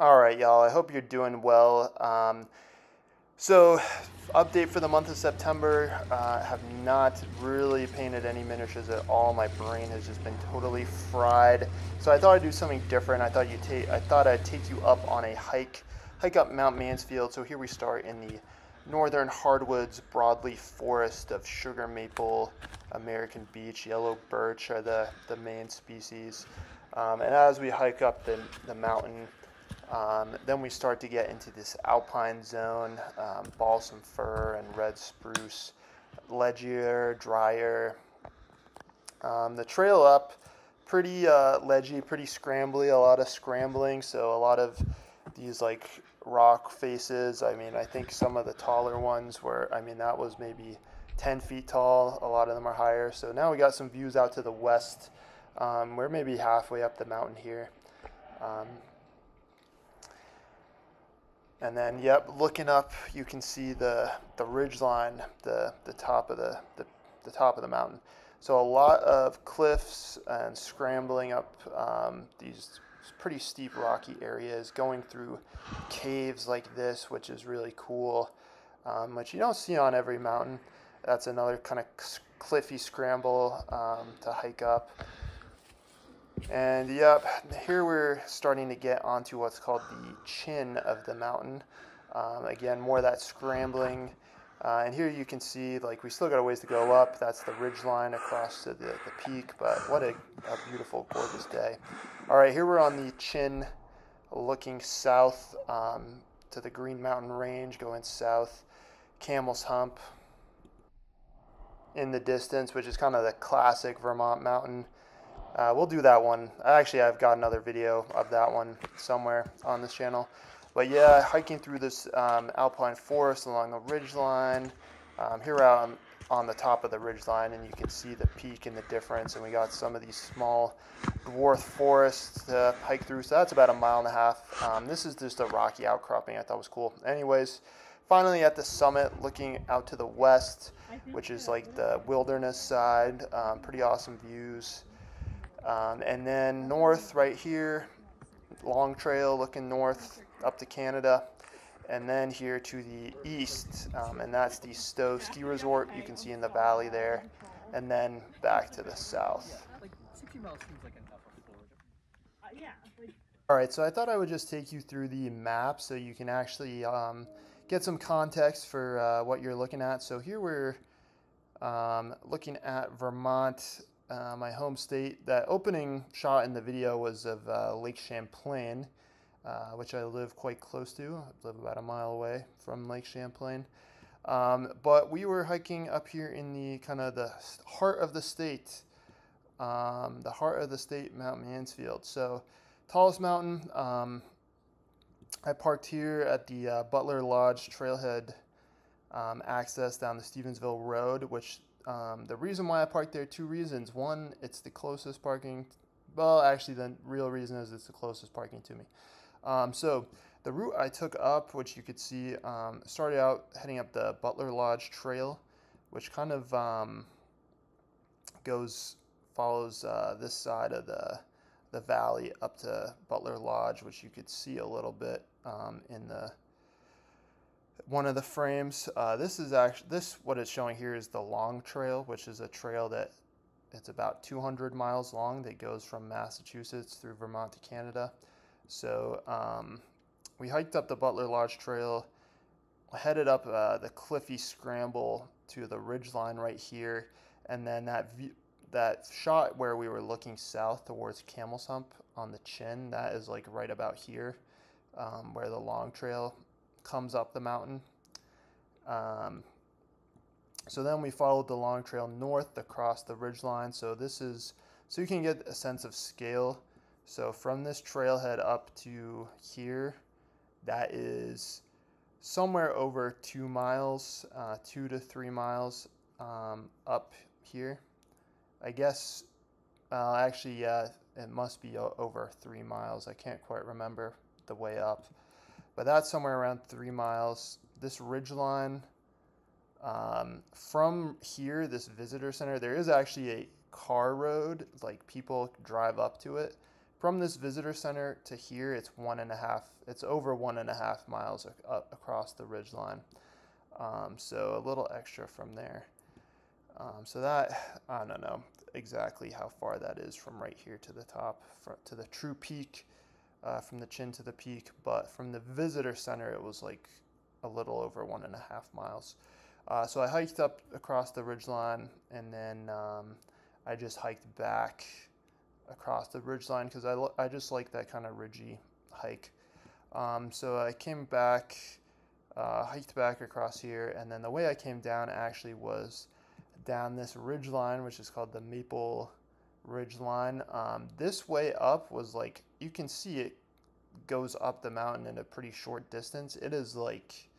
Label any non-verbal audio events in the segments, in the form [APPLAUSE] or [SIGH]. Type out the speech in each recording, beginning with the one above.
All right, y'all. I hope you're doing well. Um, so, update for the month of September. Uh, have not really painted any miniatures at all. My brain has just been totally fried. So I thought I'd do something different. I thought you take. I thought I'd take you up on a hike, hike up Mount Mansfield. So here we start in the northern hardwoods broadleaf forest of sugar maple, American beech, yellow birch are the the main species. Um, and as we hike up the the mountain um, then we start to get into this alpine zone, um, balsam fir and red spruce, ledgier, drier. Um, the trail up, pretty uh, ledgy, pretty scrambly, a lot of scrambling, so a lot of these like rock faces. I mean, I think some of the taller ones were, I mean, that was maybe 10 feet tall. A lot of them are higher. So now we got some views out to the west. Um, we're maybe halfway up the mountain here. And then, yep, looking up, you can see the, the ridge line, the, the, top of the, the, the top of the mountain. So a lot of cliffs and scrambling up um, these pretty steep rocky areas, going through caves like this, which is really cool, um, which you don't see on every mountain. That's another kind of cliffy scramble um, to hike up. And yep, here we're starting to get onto what's called the chin of the mountain. Um, again, more of that scrambling. Uh, and here you can see, like, we still got a ways to go up. That's the ridge line across to the, the peak, but what a, a beautiful, gorgeous day. All right, here we're on the chin looking south um, to the Green Mountain Range, going south. Camel's Hump in the distance, which is kind of the classic Vermont mountain. Uh, we'll do that one. Actually, I've got another video of that one somewhere on this channel. But yeah, hiking through this um, alpine forest along the ridgeline. Um, here out on, on the top of the ridgeline, and you can see the peak and the difference. And we got some of these small dwarf forests to hike through. So that's about a mile and a half. Um, this is just a rocky outcropping I thought was cool. Anyways, finally at the summit, looking out to the west, which is like the wilderness side. Um, pretty awesome views. Um, and then north, right here, long trail looking north up to Canada. And then here to the east, um, and that's the Stowe Ski Resort you can see in the valley there. And then back to the south. Yeah. All right, so I thought I would just take you through the map so you can actually um, get some context for uh, what you're looking at. So here we're um, looking at Vermont uh, my home state. That opening shot in the video was of uh, Lake Champlain, uh, which I live quite close to. I live about a mile away from Lake Champlain. Um, but we were hiking up here in the kind of the heart of the state, um, the heart of the state, Mount Mansfield. So, tallest mountain. Um, I parked here at the uh, Butler Lodge Trailhead um, access down the Stevensville Road, which um, the reason why I parked there, two reasons. One, it's the closest parking. Well, actually, the real reason is it's the closest parking to me. Um, so the route I took up, which you could see, um, started out heading up the Butler Lodge Trail, which kind of um, goes follows uh, this side of the the valley up to Butler Lodge, which you could see a little bit um, in the one of the frames. Uh, this is actually this what it's showing here is the long trail, which is a trail that it's about 200 miles long that goes from Massachusetts through Vermont to Canada. So um, we hiked up the Butler Lodge Trail, headed up uh, the cliffy scramble to the ridge line right here, and then that view, that shot where we were looking south towards Camel's Hump on the chin, that is like right about here, um, where the long trail comes up the mountain. Um, so then we followed the long trail north across the ridge line. So this is so you can get a sense of scale. So from this trailhead up to here, that is somewhere over two miles, uh, two to three miles um, up here. I guess, uh, actually, yeah, it must be over three miles. I can't quite remember the way up but that's somewhere around three miles. This ridgeline um, from here, this visitor center, there is actually a car road, like people drive up to it, from this visitor center to here, it's one and a half, it's over one and a half miles up across the ridgeline. Um, so a little extra from there. Um, so that, I don't know exactly how far that is from right here to the top, to the true peak, uh, from the chin to the peak. But from the visitor center, it was like a little over one and a half miles. Uh, so I hiked up across the ridge line and then um, I just hiked back across the ridge line because I, I just like that kind of ridgy hike. Um, so I came back, uh, hiked back across here, and then the way I came down actually was down this ridge line, which is called the Maple Ridge Line. Um, this way up was like, you can see it goes up the mountain in a pretty short distance. It is like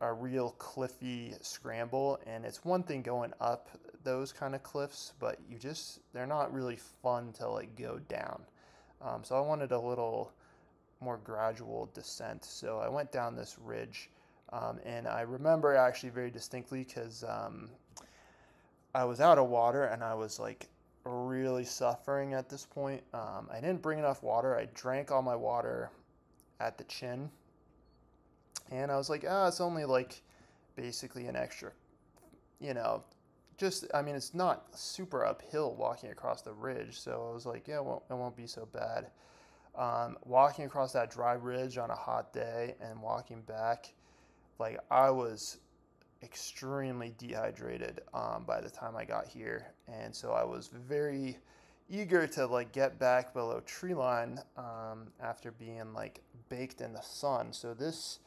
a real cliffy scramble and it's one thing going up those kind of cliffs but you just they're not really fun to like go down um, so i wanted a little more gradual descent so i went down this ridge um, and i remember actually very distinctly because um, i was out of water and i was like really suffering at this point um, i didn't bring enough water i drank all my water at the chin and I was like, ah, it's only like basically an extra, you know, just, I mean, it's not super uphill walking across the ridge. So I was like, yeah, it won't, it won't be so bad. Um, walking across that dry ridge on a hot day and walking back, like I was extremely dehydrated um, by the time I got here. And so I was very eager to like get back below tree line um, after being like baked in the sun. So this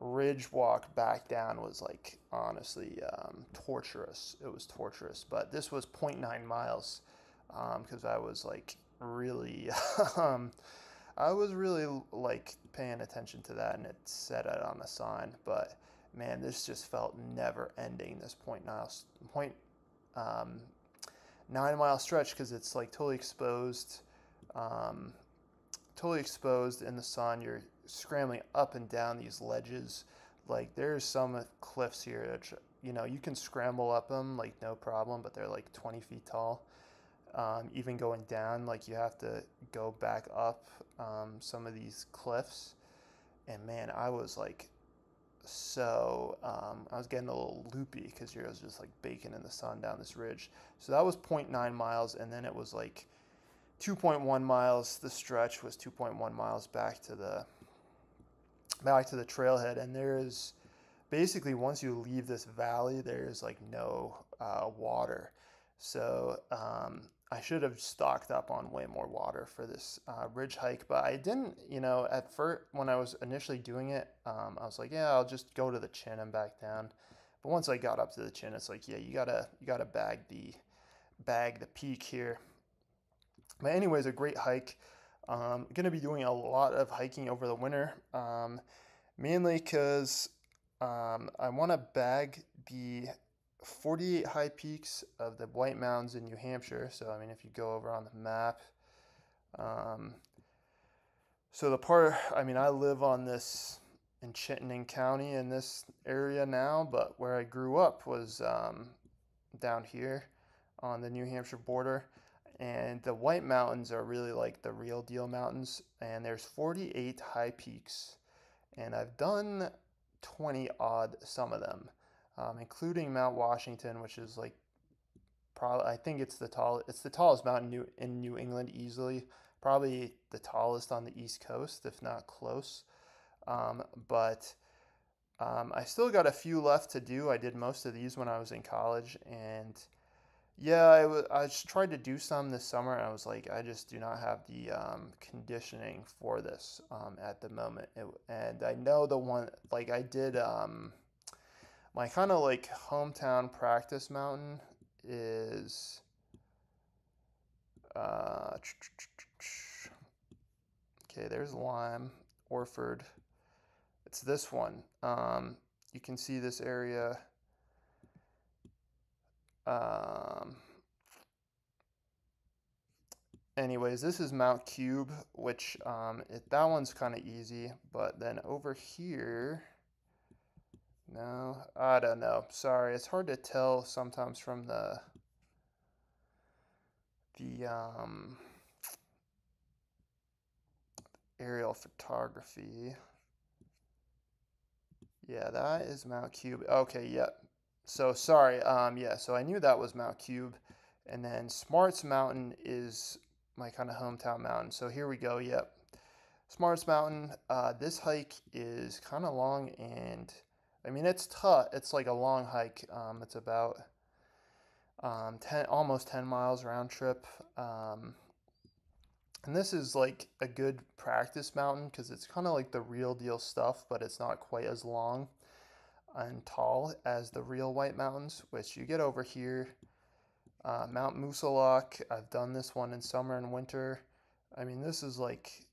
ridge walk back down was like honestly um, torturous. It was torturous, but this was 0.9 miles because um, I was like really, [LAUGHS] um, I was really like paying attention to that, and it said it on the sign. But man, this just felt never ending. This point nine, point um, nine mile stretch because it's like totally exposed, um, totally exposed in the sun. You're scrambling up and down these ledges. Like there's some cliffs here that you know you can scramble up them like no problem, but they're like 20 feet tall. Um, even going down, like you have to go back up um, some of these cliffs. And man, I was like so um, I was getting a little loopy because I was just like baking in the sun down this ridge. So that was 0.9 miles, and then it was like 2.1 miles. The stretch was 2.1 miles back to the back to the trailhead, and there's basically once you leave this valley, there's like no uh, water. So um, I should have stocked up on way more water for this uh, ridge hike, but I didn't. You know, at first when I was initially doing it, um, I was like, yeah, I'll just go to the chin and back down. But once I got up to the chin, it's like, yeah, you gotta you gotta bag the bag the peak here. But anyways, a great hike. Um, going to be doing a lot of hiking over the winter, um, mainly because um, I want to bag the 48 high peaks of the White Mountains in New Hampshire. So, I mean, if you go over on the map, um, so the part, I mean, I live on this in Chittenden County in this area now, but where I grew up was um, down here on the New Hampshire border. And the White Mountains are really like the real deal mountains. And there's 48 high peaks. And I've done 20 odd some of them, um, including Mount Washington, which is like probably I think it's the tall it's the tallest mountain New, in New England easily. Probably the tallest on the East Coast, if not close. Um, but um, I still got a few left to do. I did most of these when I was in college, and yeah, I, w- I just tried to do some this summer, I was like, I just do not have the um, conditioning for this um, at the moment. It, and I know the one, like, I did um, my kind of like hometown practice mountain is. Uh, okay, there's Lyme, Orford. It's this one. Um, you can see this area um, anyways, this is Mount Cube, which um, it, that one's kind of easy. But then over here, no, I don't know. Sorry, it's hard to tell sometimes from the the um, aerial photography. Yeah, that is Mount Cube. Okay, yeah. So sorry. Um, yeah, so I knew that was Mount Cube. And then Smarts Mountain is my kind of hometown mountain. So here we go. Yep. Smarts Mountain. Uh, this hike is kind of long and I mean, it's tough. It's like a long hike. Um, it's about um, 10, almost 10 miles round trip. Um, and this is like a good practice mountain because it's kind of like the real deal stuff, but it's not quite as long and tall as the real White Mountains, which you get over here. Uh, Mount Moosilauke, I've done this one in summer and winter. I mean, this is like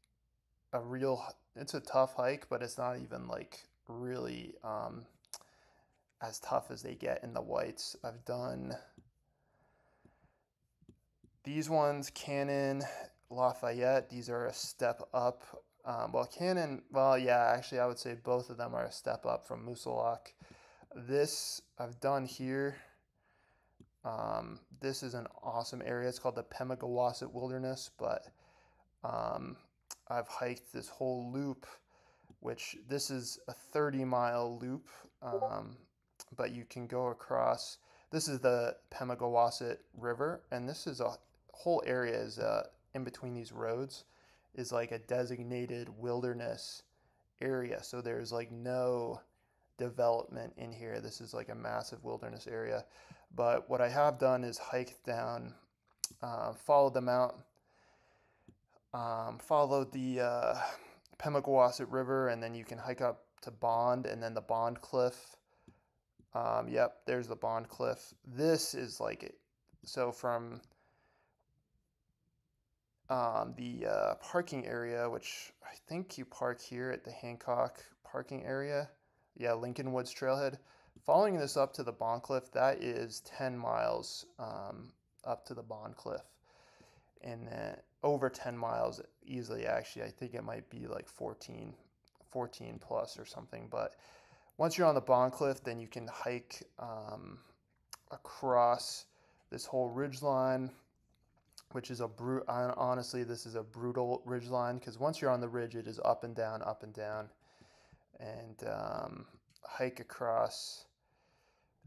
a real, it's a tough hike, but it's not even like really um, as tough as they get in the whites. I've done these ones, Cannon, Lafayette, these are a step up. Um, well, Cannon, well, yeah, actually, I would say both of them are a step up from Moosilauke. This I've done here. Um, this is an awesome area. It's called the Pemigewasset Wilderness, but um, I've hiked this whole loop, which this is a 30 mile loop, um, but you can go across. This is the Pemigewasset River, and this is a whole area is uh, in between these roads is like a designated wilderness area. So there's like no development in here. This is like a massive wilderness area. But what I have done is hiked down, uh, followed the mountain, um, followed the uh, Pemigewasset River, and then you can hike up to Bond and then the Bond Cliff. Um, yep, there's the Bond Cliff. This is like it. So from um, the uh, parking area, which I think you park here at the Hancock parking area. Yeah, Lincoln Woods Trailhead. Following this up to the Bond Cliff, that is 10 miles um, up to the Bond Cliff. And then over 10 miles easily, actually. I think it might be like 14, 14 plus or something. But once you're on the Bond Cliff, then you can hike um, across this whole ridge line which is a brute. Honestly, this is a brutal ridge line because once you're on the ridge, it is up and down, up and down, and um, hike across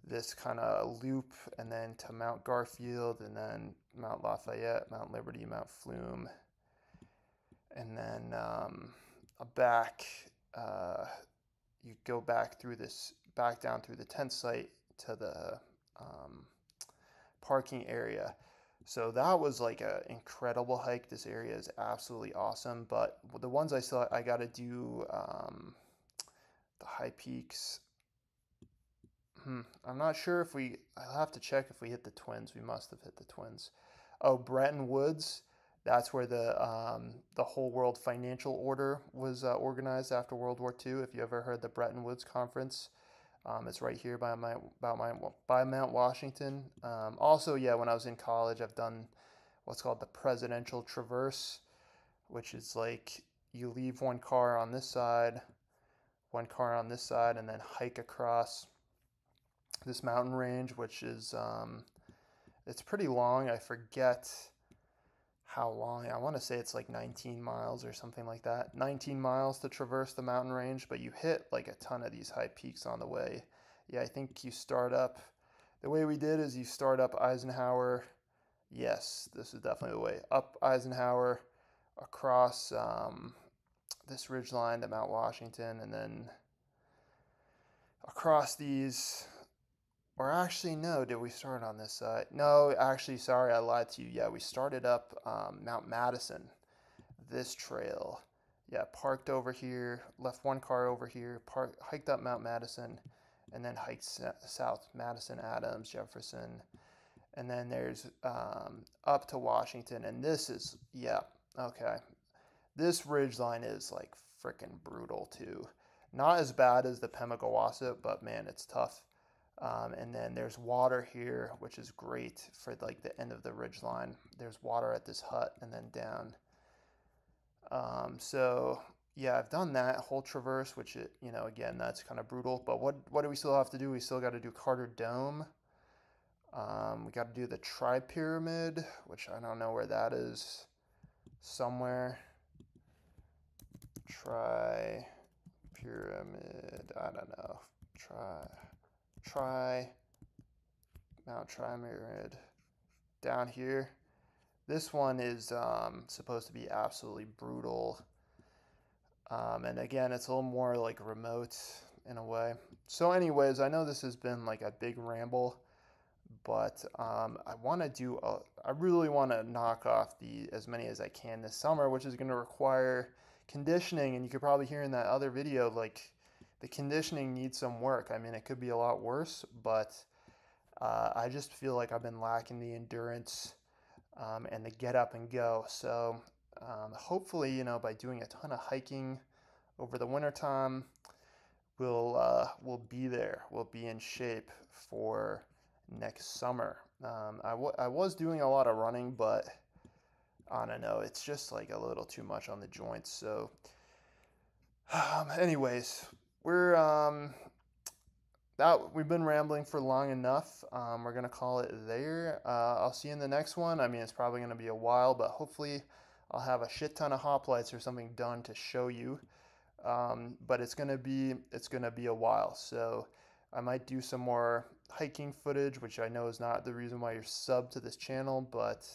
this kind of loop, and then to Mount Garfield, and then Mount Lafayette, Mount Liberty, Mount Flume, and then um, back. Uh, you go back through this, back down through the tent site to the um, parking area so that was like an incredible hike. This area is absolutely awesome. But the ones I saw, I got to do um, the high peaks. Hmm, I'm not sure if we. I'll have to check if we hit the twins. We must have hit the twins. Oh, Bretton Woods. That's where the um, the whole world financial order was uh, organized after World War II. If you ever heard the Bretton Woods Conference, um, it's right here by my by my by Mount Washington. Um, also, yeah, when I was in college, I've done what's called the Presidential Traverse, which is like you leave one car on this side, one car on this side, and then hike across this mountain range, which is um, it's pretty long. I forget how long. I want to say it's like 19 miles or something like that. 19 miles to traverse the mountain range, but you hit like a ton of these high peaks on the way. Yeah, I think you start up. The way we did is you start up Eisenhower. Yes, this is definitely the way. Up Eisenhower, across um, this ridge line to Mount Washington, and then across these or actually, no, did we start on this side? No, actually, sorry, I lied to you. Yeah, we started up um, Mount Madison, this trail. Yeah, parked over here, left one car over here, hiked up Mount Madison, and then hiked south Madison, Adams, Jefferson. And then there's um, up to Washington. And this is, yeah, okay. This ridge line is like freaking brutal too. Not as bad as the Pemigewasset, but man, it's tough. Um, and then there's water here, which is great for like the end of the ridge line. There's water at this hut and then down. Um, so yeah, I've done that whole traverse, which it, you know, again, that's kind of brutal. But what what do we still have to do? We still got to do Carter Dome. Um, we got to do the Tripyramid, which I don't know where that is. Somewhere. Tri pyramid, I don't know, try, try Mount Trimerid down here. This one is um, supposed to be absolutely brutal. Um, and again, it's a little more like remote in a way. So anyways, I know this has been like a big ramble, but um, I want to do, a, I really want to knock off the as many as I can this summer, which is going to require conditioning. And you could probably hear in that other video, like the conditioning needs some work. I mean, it could be a lot worse, but uh, I just feel like I've been lacking the endurance um, and the get up and go. So um, hopefully, you know, by doing a ton of hiking over the wintertime, we'll uh, we'll be there. We'll be in shape for next summer. Um, I, I was doing a lot of running, but I don't know. It's just like a little too much on the joints. So, [SIGHS] um, anyways, we're um, that we've been rambling for long enough. Um, we're gonna call it there. Uh, I'll see you in the next one. I mean, it's probably gonna be a while, but hopefully, I'll have a shit ton of hoplites or something done to show you. Um, but it's gonna be it's gonna be a while, so I might do some more hiking footage, which I know is not the reason why you're sub to this channel, but